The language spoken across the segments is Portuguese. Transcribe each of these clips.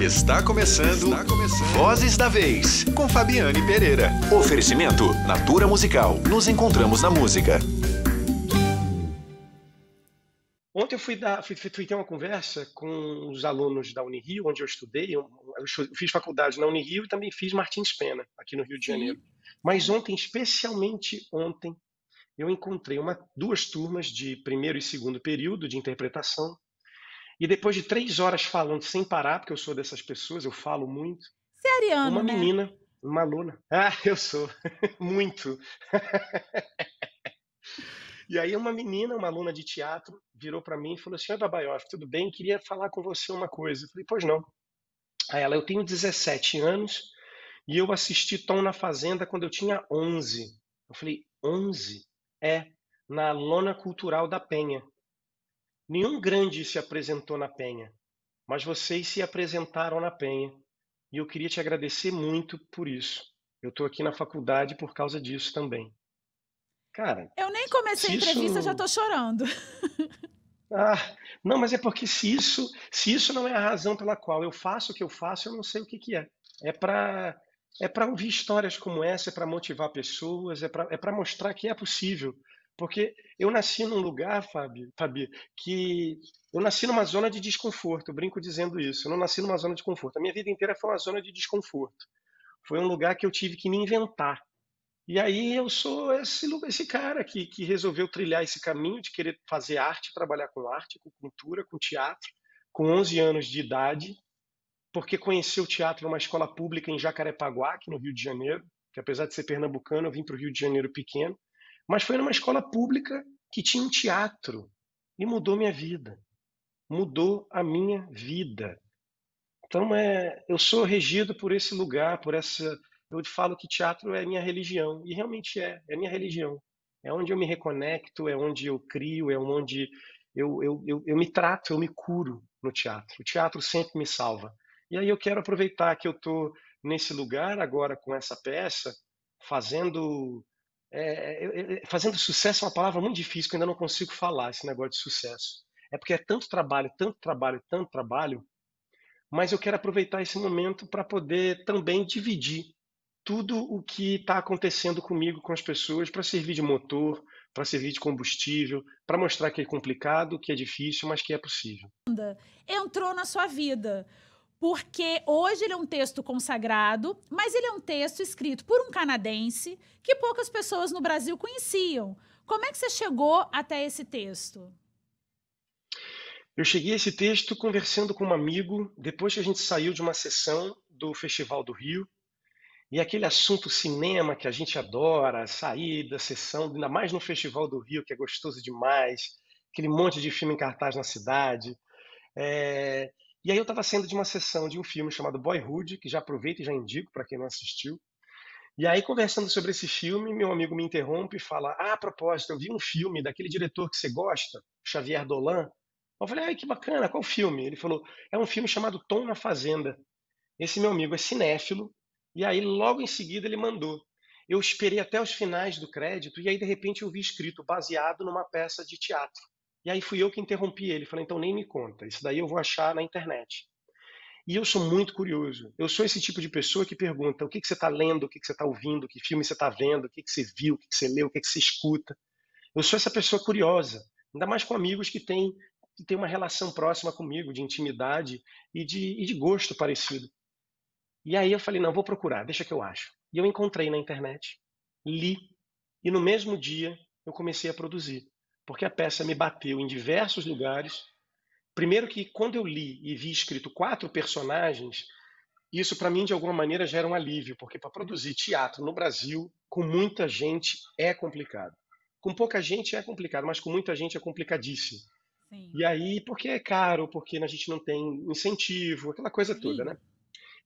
Está começando, Está começando Vozes da Vez, com Fabiane Pereira. Oferecimento Natura Musical. Nos encontramos na música. Ontem eu fui, dar, fui, fui, ter uma conversa com os alunos da Unirio, onde eu estudei. Eu, eu fiz faculdade na Unirio e também fiz Martins Pena, aqui no Rio de Janeiro. Mas ontem, especialmente ontem, eu encontrei uma, duas turmas de primeiro e segundo período de interpretação. E depois de três horas falando sem parar, porque eu sou dessas pessoas, eu falo muito. Você é ariano, Uma né? menina, uma aluna. Ah, eu sou. muito. e aí uma menina, uma aluna de teatro, virou para mim e falou assim, Babaioff, tudo bem? Queria falar com você uma coisa. Eu falei, pois não. Aí ela, eu tenho 17 anos e eu assisti Tom na Fazenda quando eu tinha 11. Eu falei, 11? É, na lona cultural da Penha. Nenhum grande se apresentou na Penha, mas vocês se apresentaram na Penha. E eu queria te agradecer muito por isso. Eu estou aqui na faculdade por causa disso também. Cara, Eu nem comecei a entrevista, já isso. tô chorando. Ah, não, mas é porque se isso, se isso não é a razão pela qual eu faço o que eu faço, eu não sei o que que é. É para é para ouvir histórias como essa, é para motivar pessoas, é para é para mostrar que é possível. Porque eu nasci num lugar, Fabi, Fabi, que eu nasci numa zona de desconforto. Eu brinco dizendo isso. Eu não nasci numa zona de conforto. A minha vida inteira foi uma zona de desconforto. Foi um lugar que eu tive que me inventar. E aí eu sou esse, esse cara que, que resolveu trilhar esse caminho de querer fazer arte, trabalhar com arte, com cultura, com teatro, com 11 anos de idade, porque conheci o teatro numa escola pública em Jacarepaguá, aqui no Rio de Janeiro, que apesar de ser pernambucano, eu vim para o Rio de Janeiro pequeno, mas foi numa escola pública que tinha um teatro e mudou minha vida. Mudou a minha vida. Então, é, eu sou regido por esse lugar, por essa. Eu falo que teatro é minha religião, e realmente é, é minha religião. É onde eu me reconecto, é onde eu crio, é onde eu, eu, eu, eu me trato, eu me curo no teatro. O teatro sempre me salva. E aí eu quero aproveitar que eu estou nesse lugar agora com essa peça, fazendo. É, fazendo sucesso é uma palavra muito difícil, que eu ainda não consigo falar esse negócio de sucesso. É porque é tanto trabalho, tanto trabalho, tanto trabalho, mas eu quero aproveitar esse momento para poder também dividir tudo o que está acontecendo comigo, com as pessoas, para servir de motor, para servir de combustível, para mostrar que é complicado, que é difícil, mas que é possível. Entrou na sua vida. Porque hoje ele é um texto consagrado, mas ele é um texto escrito por um canadense que poucas pessoas no Brasil conheciam. Como é que você chegou até esse texto? Eu cheguei a esse texto conversando com um amigo depois que a gente saiu de uma sessão do Festival do Rio. E aquele assunto cinema que a gente adora, sair da sessão, ainda mais no Festival do Rio, que é gostoso demais, aquele monte de filme em cartaz na cidade. É, E aí eu estava saindo de uma sessão de um filme chamado Boyhood, que já aproveito e já indico para quem não assistiu. E aí, conversando sobre esse filme, meu amigo me interrompe e fala: Ah, a propósito, eu vi um filme daquele diretor que você gosta, Xavier Dolan. Eu falei: Ai, que bacana, qual filme? Ele falou: É um filme chamado Tom na Fazenda. Esse meu amigo é cinéfilo, e aí logo em seguida ele mandou. Eu esperei até os finais do crédito, e aí de repente eu vi escrito baseado numa peça de teatro. E aí fui eu que interrompi ele. Falei: Então nem me conta, isso daí eu vou achar na internet. E eu sou muito curioso. Eu sou esse tipo de pessoa que pergunta o que, que você está lendo, o que, que você está ouvindo, que filme você está vendo, o que, que você viu, o que, que você leu, o que, que você escuta. Eu sou essa pessoa curiosa, ainda mais com amigos que têm, que têm uma relação próxima comigo, de intimidade e de, e de gosto parecido. E aí eu falei, não, vou procurar, deixa que eu acho. E eu encontrei na internet, li, e no mesmo dia eu comecei a produzir. Porque a peça me bateu em diversos lugares, Primeiro que quando eu li e vi escrito quatro personagens, isso para mim de alguma maneira já era um alívio, porque para produzir teatro no Brasil com muita gente é complicado. Com pouca gente é complicado, mas com muita gente é complicadíssimo. Sim. E aí, porque é caro, porque a gente não tem incentivo, aquela coisa Sim. toda, né?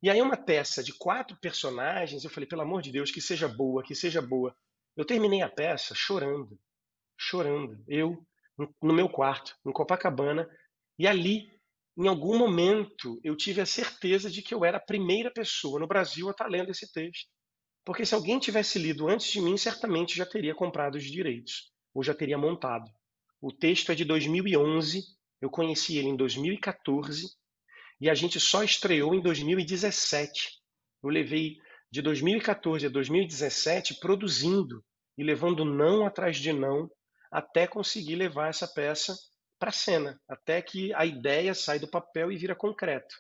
E aí uma peça de quatro personagens, eu falei, pelo amor de Deus, que seja boa, que seja boa. Eu terminei a peça chorando, chorando. Eu no meu quarto, em Copacabana, e ali, em algum momento, eu tive a certeza de que eu era a primeira pessoa no Brasil a estar lendo esse texto. Porque se alguém tivesse lido antes de mim, certamente já teria comprado os direitos, ou já teria montado. O texto é de 2011, eu conheci ele em 2014, E a gente só estreou em 2017. Eu levei de 2014 a 2017 produzindo e levando não atrás de não até conseguir levar essa peça para a cena, até que a ideia sai do papel e vira concreto.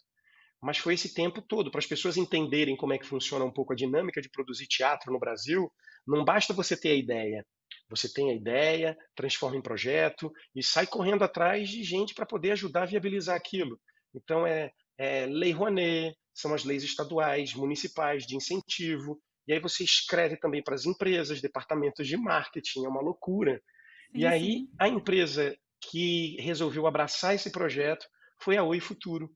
Mas foi esse tempo todo, para as pessoas entenderem como é que funciona um pouco a dinâmica de produzir teatro no Brasil, não basta você ter a ideia. Você tem a ideia, transforma em projeto e sai correndo atrás de gente para poder ajudar a viabilizar aquilo. Então é, é Lei Rouanet, são as leis estaduais, municipais de incentivo, e aí você escreve também para as empresas, departamentos de marketing, é uma loucura. Sim, e aí sim. a empresa que resolveu abraçar esse projeto foi a Oi Futuro,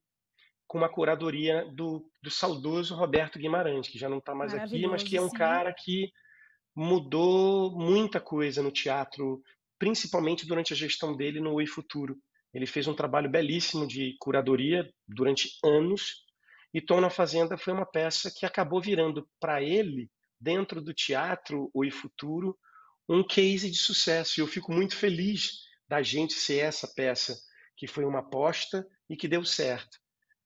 com uma curadoria do, do saudoso Roberto Guimarães, que já não está mais aqui, mas que é um sim. cara que mudou muita coisa no teatro, principalmente durante a gestão dele no Oi Futuro. Ele fez um trabalho belíssimo de curadoria durante anos, e Tom na Fazenda foi uma peça que acabou virando para ele, dentro do teatro Oi Futuro, um case de sucesso. E eu fico muito feliz da gente ser essa peça que foi uma aposta e que deu certo.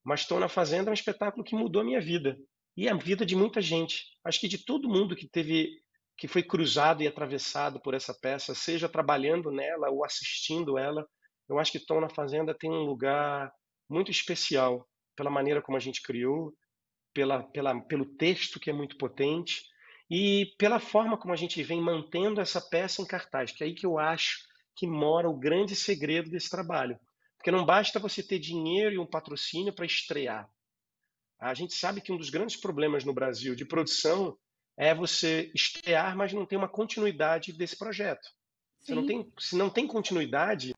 Mas Estou na Fazenda é um espetáculo que mudou a minha vida e a vida de muita gente. Acho que de todo mundo que teve que foi cruzado e atravessado por essa peça, seja trabalhando nela ou assistindo ela, eu acho que Tom na Fazenda tem um lugar muito especial pela maneira como a gente criou, pela, pela, pelo texto que é muito potente e pela forma como a gente vem mantendo essa peça em cartaz, que é aí que eu acho que mora o grande segredo desse trabalho. Porque não basta você ter dinheiro e um patrocínio para estrear. A gente sabe que um dos grandes problemas no Brasil de produção é você estrear, mas não ter uma continuidade desse projeto. Se não tem, se não tem continuidade,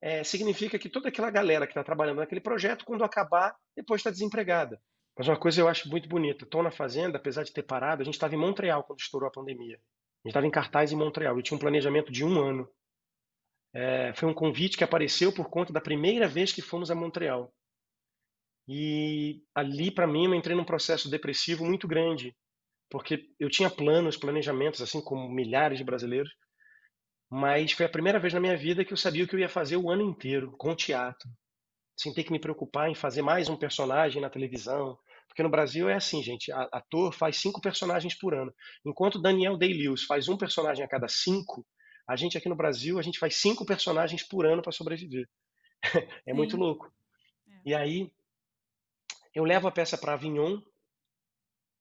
é, significa que toda aquela galera que está trabalhando naquele projeto, quando acabar, depois está desempregada. Mas uma coisa eu acho muito bonita. Estou na Fazenda, apesar de ter parado, a gente estava em Montreal quando estourou a pandemia. A gente estava em cartaz em Montreal e tinha um planejamento de um ano. É, foi um convite que apareceu por conta da primeira vez que fomos a Montreal. E ali, para mim, eu entrei num processo depressivo muito grande, porque eu tinha planos, planejamentos, assim como milhares de brasileiros, mas foi a primeira vez na minha vida que eu sabia o que eu ia fazer o ano inteiro, com teatro, sem ter que me preocupar em fazer mais um personagem na televisão, porque no Brasil é assim, gente, ator faz cinco personagens por ano, enquanto Daniel Day-Lewis faz um personagem a cada cinco, a gente aqui no Brasil, a gente faz cinco personagens por ano para sobreviver. é Sim. muito louco. É. E aí, eu levo a peça para Avignon,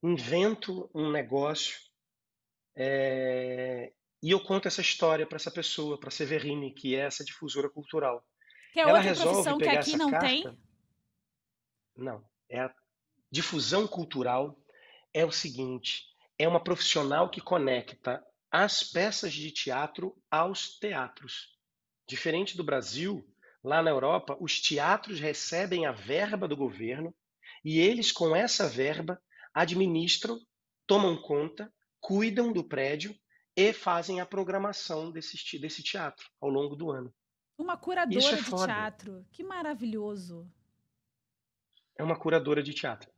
invento um negócio é, e eu conto essa história para essa pessoa, para Severine, que é essa difusora cultural. Que é Ela outra profissão que aqui não carta, tem? Não. É a difusão cultural é o seguinte: é uma profissional que conecta as peças de teatro aos teatros. Diferente do Brasil, lá na Europa, os teatros recebem a verba do governo e eles, com essa verba, administram, tomam conta, cuidam do prédio e fazem a programação desse, desse teatro ao longo do ano. Uma curadora é de teatro. Que maravilhoso. É uma curadora de teatro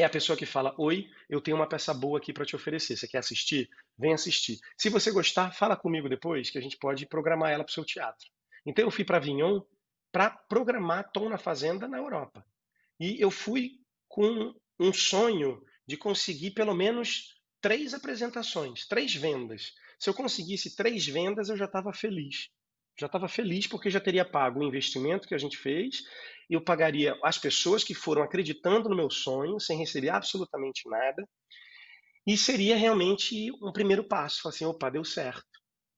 é a pessoa que fala: Oi, eu tenho uma peça boa aqui para te oferecer. Você quer assistir? Vem assistir. Se você gostar, fala comigo depois, que a gente pode programar ela para o seu teatro. Então eu fui para Avignon para programar Tom na Fazenda na Europa. E eu fui com um sonho de conseguir pelo menos três apresentações, três vendas. Se eu conseguisse três vendas, eu já estava feliz. Já estava feliz porque já teria pago o investimento que a gente fez eu pagaria as pessoas que foram acreditando no meu sonho, sem receber absolutamente nada, e seria realmente um primeiro passo. Assim, opa, deu certo.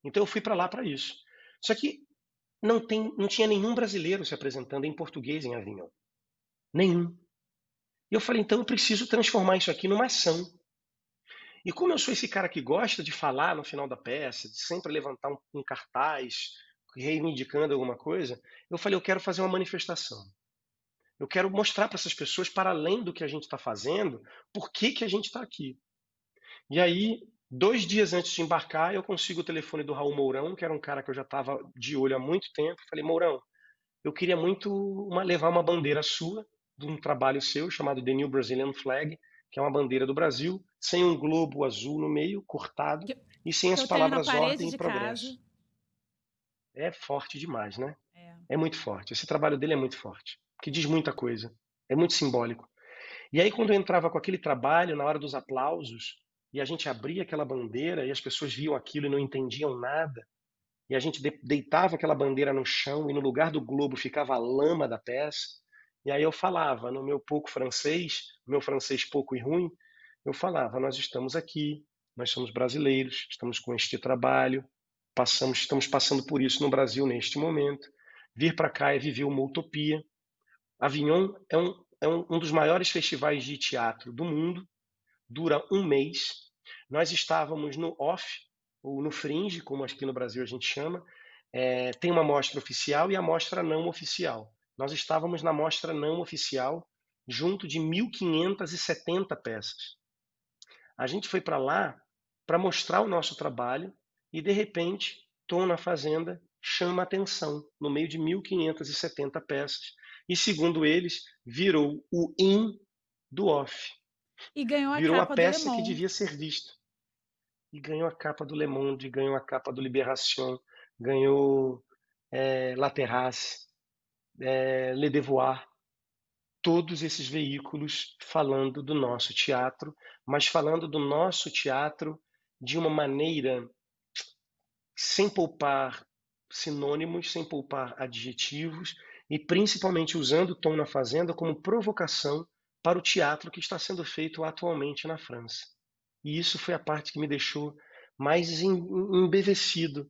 Então eu fui para lá para isso. Só que não, tem, não tinha nenhum brasileiro se apresentando em português em Avignon. Nenhum. E eu falei, então eu preciso transformar isso aqui numa ação. E como eu sou esse cara que gosta de falar no final da peça, de sempre levantar um, um cartaz, reivindicando alguma coisa, eu falei, eu quero fazer uma manifestação. Eu quero mostrar para essas pessoas, para além do que a gente está fazendo, por que, que a gente está aqui. E aí, dois dias antes de embarcar, eu consigo o telefone do Raul Mourão, que era um cara que eu já estava de olho há muito tempo. Falei, Mourão, eu queria muito uma, levar uma bandeira sua, de um trabalho seu, chamado The New Brazilian Flag, que é uma bandeira do Brasil, sem um globo azul no meio, cortado, que, e sem as palavras ordem e progresso. Casa. É forte demais, né? É. é muito forte. Esse trabalho dele é muito forte que diz muita coisa. É muito simbólico. E aí, quando eu entrava com aquele trabalho, na hora dos aplausos, e a gente abria aquela bandeira e as pessoas viam aquilo e não entendiam nada, e a gente deitava aquela bandeira no chão e no lugar do globo ficava a lama da peça, e aí eu falava, no meu pouco francês, meu francês pouco e ruim, eu falava, nós estamos aqui, nós somos brasileiros, estamos com este trabalho, passamos, estamos passando por isso no Brasil neste momento. Vir para cá é viver uma utopia. Avignon é um, é um, um dos maiores festivais de teatro do mundo, dura um mês. Nós estávamos no off, ou no fringe, como aqui no Brasil a gente chama. É, tem uma mostra oficial e a mostra não oficial. Nós estávamos na mostra não oficial, junto de 1.570 peças. A gente foi para lá para mostrar o nosso trabalho e, de repente, Tom na Fazenda chama atenção no meio de 1.570 peças e, segundo eles, virou o in do off. E ganhou a virou capa a peça que devia ser vista. E ganhou a capa do Le Monde, ganhou a capa do Libération, ganhou é, La Terrasse, é, Le Devoir. Todos esses veículos falando do nosso teatro, mas falando do nosso teatro de uma maneira sem poupar sinônimos, sem poupar adjetivos e principalmente usando o tom na fazenda como provocação para o teatro que está sendo feito atualmente na França. E isso foi a parte que me deixou mais embevecido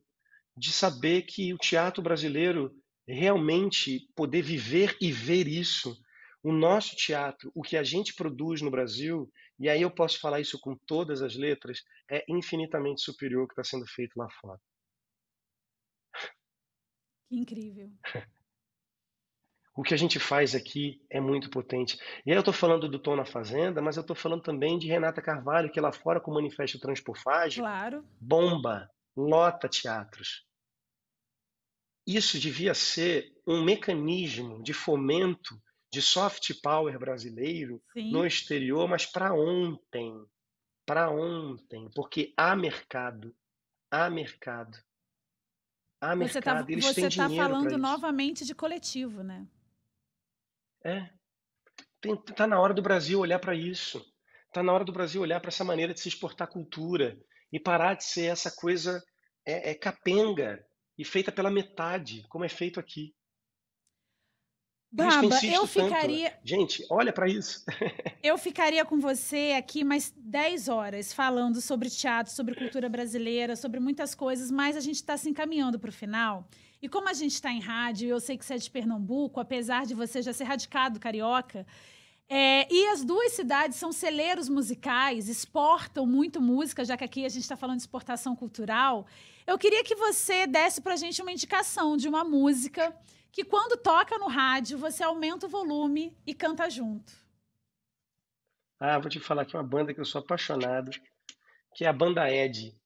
de saber que o teatro brasileiro realmente poder viver e ver isso, o nosso teatro, o que a gente produz no Brasil, e aí eu posso falar isso com todas as letras, é infinitamente superior ao que está sendo feito lá fora. Que incrível. O que a gente faz aqui é muito potente. E aí eu estou falando do Tom na Fazenda, mas eu estou falando também de Renata Carvalho, que lá fora com o Manifesto Transpofágico claro. bomba, lota teatros. Isso devia ser um mecanismo de fomento de soft power brasileiro Sim. no exterior, mas para ontem. Para ontem, porque há mercado. Há mercado. Há Você está mercado. Eles você têm tá dinheiro para falando isso. novamente de coletivo, né? É. Tem, tá na hora do Brasil olhar para isso. Tá na hora do Brasil olhar para essa maneira de se exportar cultura e parar de ser essa coisa é, é capenga e feita pela metade, como é feito aqui. Baba, eu tanto. ficaria, Gente, olha para isso. eu ficaria com você aqui mais 10 horas falando sobre teatro, sobre cultura brasileira, sobre muitas coisas, mas a gente está se encaminhando para o final. E como a gente está em rádio, eu sei que você é de Pernambuco, apesar de você já ser radicado carioca, é, e as duas cidades são celeiros musicais, exportam muito música, já que aqui a gente está falando de exportação cultural. Eu queria que você desse para a gente uma indicação de uma música que, quando toca no rádio, você aumenta o volume e canta junto. Ah, vou te falar aqui uma banda que eu sou apaixonado, que é a banda Ed.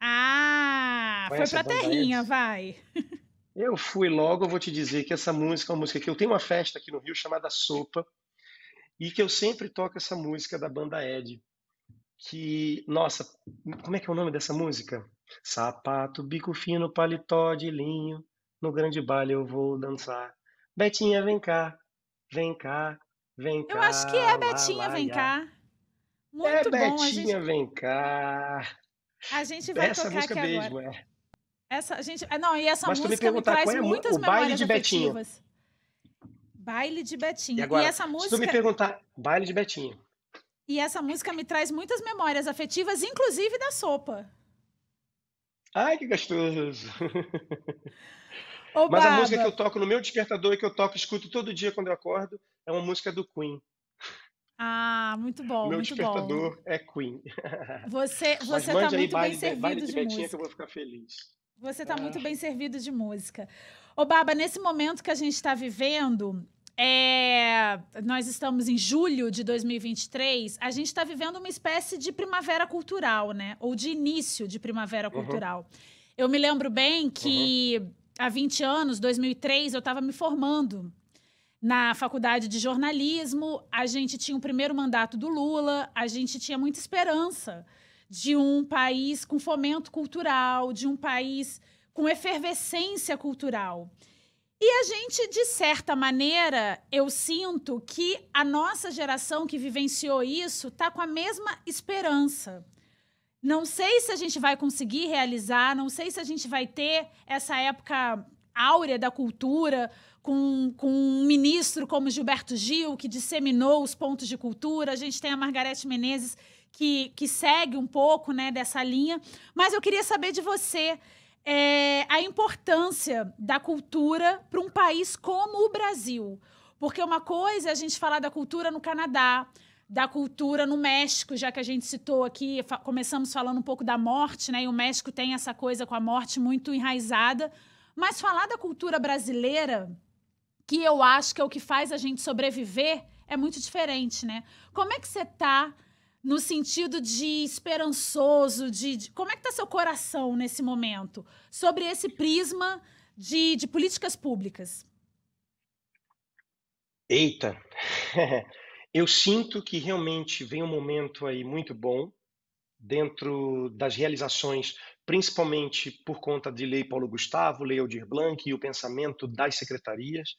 Ah, Conhece foi pra terrinha, Ed? vai. Eu fui logo, eu vou te dizer que essa música é uma música que eu tenho uma festa aqui no Rio chamada Sopa, e que eu sempre toco essa música da banda Ed. Que, nossa, como é que é o nome dessa música? Sapato, bico fino, paletó de linho, no grande baile eu vou dançar. Betinha, vem cá, vem cá, vem cá. Eu acho que é lá, Betinha, lá, vem ia. cá. É Muito bom, a gente, Betinha, vem cá. a gente vai Essa tocar música aqui mesmo, agora. é. Essa, a gente, não, e essa Mas me música me perguntar traz é muitas o baile memórias de Betinha. afetivas. Baile de Betinha. E agora, e essa se tu me música, perguntar, baile de Betinha. e essa música me traz muitas memórias afetivas, inclusive da sopa. Ai, que gostoso. Ô, Mas a música que eu toco no meu despertador e que eu toco, escuto todo dia quando eu acordo, é uma música do Queen. Ah, muito bom, meu muito bom. despertador é Queen. Você, você tá aí muito bem baile, de- baile servido de de Betinha que música. eu vou ficar feliz. Você está Ah. muito bem servido de música. Ô, Baba, nesse momento que a gente está vivendo, é, nós estamos em julho de 2023, a gente está vivendo uma espécie de primavera cultural, né? Ou de início de primavera Uhum. cultural. Eu me lembro bem que há 20 anos, 2003, eu estava me formando na faculdade de jornalismo. A gente tinha o primeiro mandato do Lula, a gente tinha muita esperança de um país com fomento cultural, de um país com efervescência cultural. E a gente, de certa maneira, eu sinto que a nossa geração que vivenciou isso está com a mesma esperança. Não sei se a gente vai conseguir realizar, não sei se a gente vai ter essa época áurea da cultura, com, com um ministro como Gilberto Gil, que disseminou os pontos de cultura. A gente tem a Margarete Menezes, que, que segue um pouco né, dessa linha. Mas eu queria saber de você é, a importância da cultura para um país como o Brasil. Porque uma coisa é a gente falar da cultura no Canadá, da cultura no México, já que a gente citou aqui, fa começamos falando um pouco da morte, né? E o México tem essa coisa com a morte muito enraizada. Mas falar da cultura brasileira, que eu acho que é o que faz a gente sobreviver, é muito diferente, né? Como é que você está no sentido de esperançoso, de, de, como é que está seu coração nesse momento sobre esse prisma de, de políticas públicas? Eita, eu sinto que realmente vem um momento aí muito bom dentro das realizações, principalmente por conta de Lei Paulo Gustavo, Lei Aldir Blanc e o pensamento das secretarias.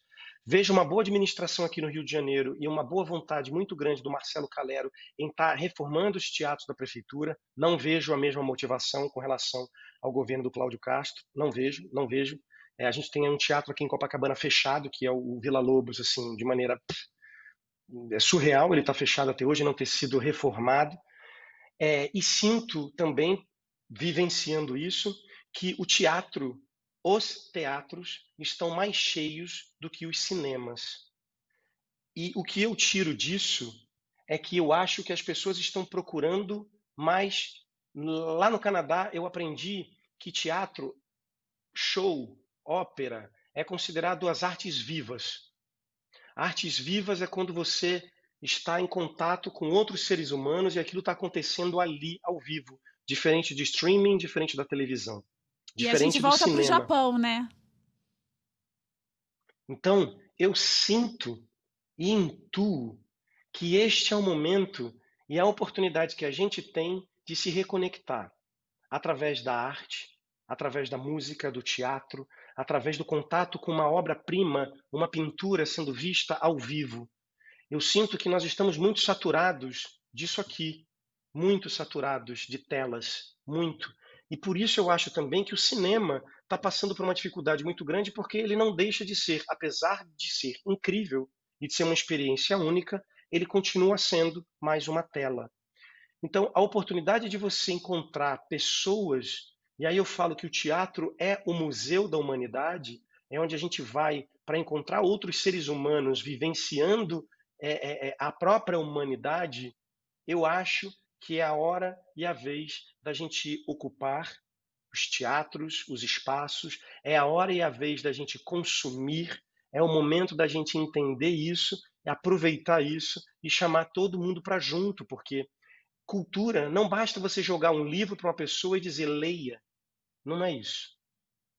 Vejo uma boa administração aqui no Rio de Janeiro e uma boa vontade muito grande do Marcelo Calero em estar reformando os teatros da prefeitura. Não vejo a mesma motivação com relação ao governo do Cláudio Castro. Não vejo, não vejo. É, a gente tem um teatro aqui em Copacabana fechado, que é o Vila Lobos, assim, de maneira é surreal. Ele está fechado até hoje, não ter sido reformado. É, e sinto também, vivenciando isso, que o teatro os teatros estão mais cheios do que os cinemas. E o que eu tiro disso é que eu acho que as pessoas estão procurando mais. Lá no Canadá, eu aprendi que teatro, show, ópera é considerado as artes vivas. Artes vivas é quando você está em contato com outros seres humanos e aquilo está acontecendo ali, ao vivo, diferente de streaming, diferente da televisão. Diferente e a gente volta para o Japão, né? Então, eu sinto e intuo que este é o momento e a oportunidade que a gente tem de se reconectar através da arte, através da música, do teatro, através do contato com uma obra-prima, uma pintura sendo vista ao vivo. Eu sinto que nós estamos muito saturados disso aqui, muito saturados de telas, muito. E por isso eu acho também que o cinema está passando por uma dificuldade muito grande, porque ele não deixa de ser, apesar de ser incrível e de ser uma experiência única, ele continua sendo mais uma tela. Então, a oportunidade de você encontrar pessoas, e aí eu falo que o teatro é o museu da humanidade, é onde a gente vai para encontrar outros seres humanos vivenciando é, é, é a própria humanidade, eu acho que é a hora e a vez da gente ocupar os teatros, os espaços, é a hora e a vez da gente consumir, é o momento da gente entender isso, aproveitar isso e chamar todo mundo para junto, porque cultura não basta você jogar um livro para uma pessoa e dizer leia. Não é isso.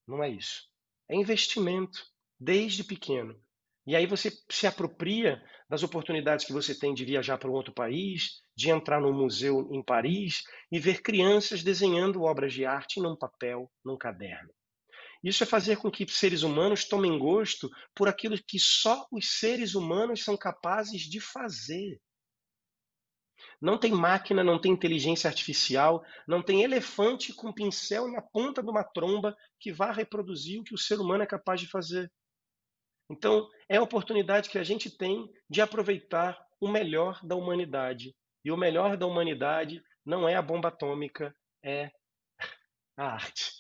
Não é isso. É investimento desde pequeno. E aí você se apropria das oportunidades que você tem de viajar para um outro país, de entrar num museu em Paris e ver crianças desenhando obras de arte num papel, num caderno. Isso é fazer com que seres humanos tomem gosto por aquilo que só os seres humanos são capazes de fazer. Não tem máquina, não tem inteligência artificial, não tem elefante com pincel na ponta de uma tromba que vá reproduzir o que o ser humano é capaz de fazer. Então, é a oportunidade que a gente tem de aproveitar o melhor da humanidade. E o melhor da humanidade não é a bomba atômica, é a arte.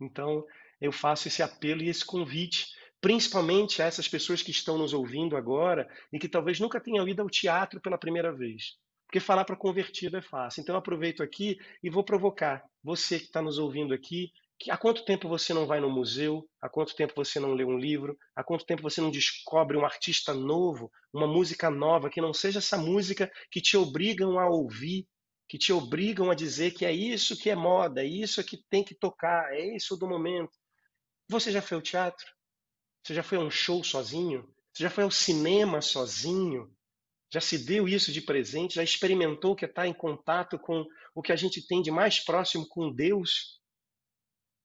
Então, eu faço esse apelo e esse convite, principalmente a essas pessoas que estão nos ouvindo agora e que talvez nunca tenham ido ao teatro pela primeira vez. Porque falar para convertido é fácil. Então, eu aproveito aqui e vou provocar você que está nos ouvindo aqui há quanto tempo você não vai no museu? Há quanto tempo você não lê um livro? Há quanto tempo você não descobre um artista novo, uma música nova, que não seja essa música que te obrigam a ouvir, que te obrigam a dizer que é isso que é moda, é isso que tem que tocar, é isso do momento. Você já foi ao teatro? Você já foi a um show sozinho? Você já foi ao cinema sozinho? Já se deu isso de presente? Já experimentou que está em contato com o que a gente tem de mais próximo com Deus?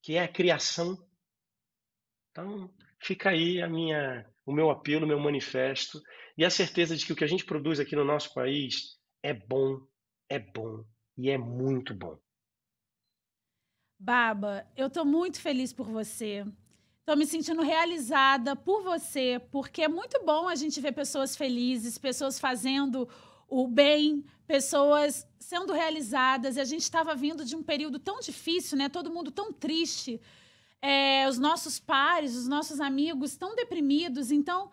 que é a criação. Então, fica aí a minha, o meu apelo, o meu manifesto e a certeza de que o que a gente produz aqui no nosso país é bom, é bom e é muito bom. Baba, eu estou muito feliz por você. Estou me sentindo realizada por você, porque é muito bom a gente ver pessoas felizes, pessoas fazendo o bem, pessoas sendo realizadas. E a gente estava vindo de um período tão difícil, né? Todo mundo tão triste. É, os nossos pares, os nossos amigos tão deprimidos. Então,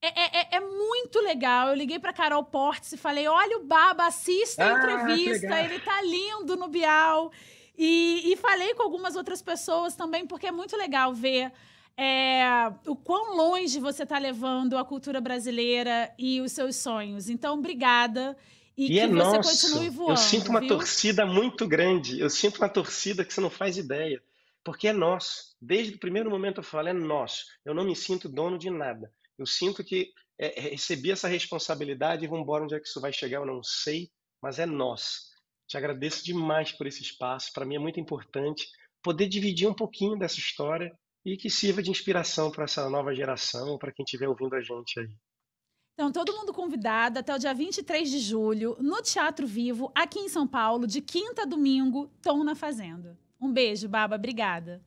é, é, é, é muito legal. Eu liguei para Carol Portes e falei: olha o Baba, assista a ah, entrevista, ele tá lindo no Bial. E, e falei com algumas outras pessoas também, porque é muito legal ver é, o quão longe você está levando a cultura brasileira e os seus sonhos. Então, obrigada. E, e que é você nosso. continue voando. Eu sinto uma viu? torcida muito grande. Eu sinto uma torcida que você não faz ideia. Porque é nosso. Desde o primeiro momento eu falo, é nosso. Eu não me sinto dono de nada. Eu sinto que é, é recebi essa responsabilidade e vamos embora onde é que isso vai chegar, eu não sei, mas é nosso. Te agradeço demais por esse espaço. Para mim é muito importante poder dividir um pouquinho dessa história e que sirva de inspiração para essa nova geração, para quem estiver ouvindo a gente aí. Então, todo mundo convidado até o dia 23 de julho, no Teatro Vivo, aqui em São Paulo, de quinta a domingo, Tom na Fazenda. Um beijo, Baba. Obrigada.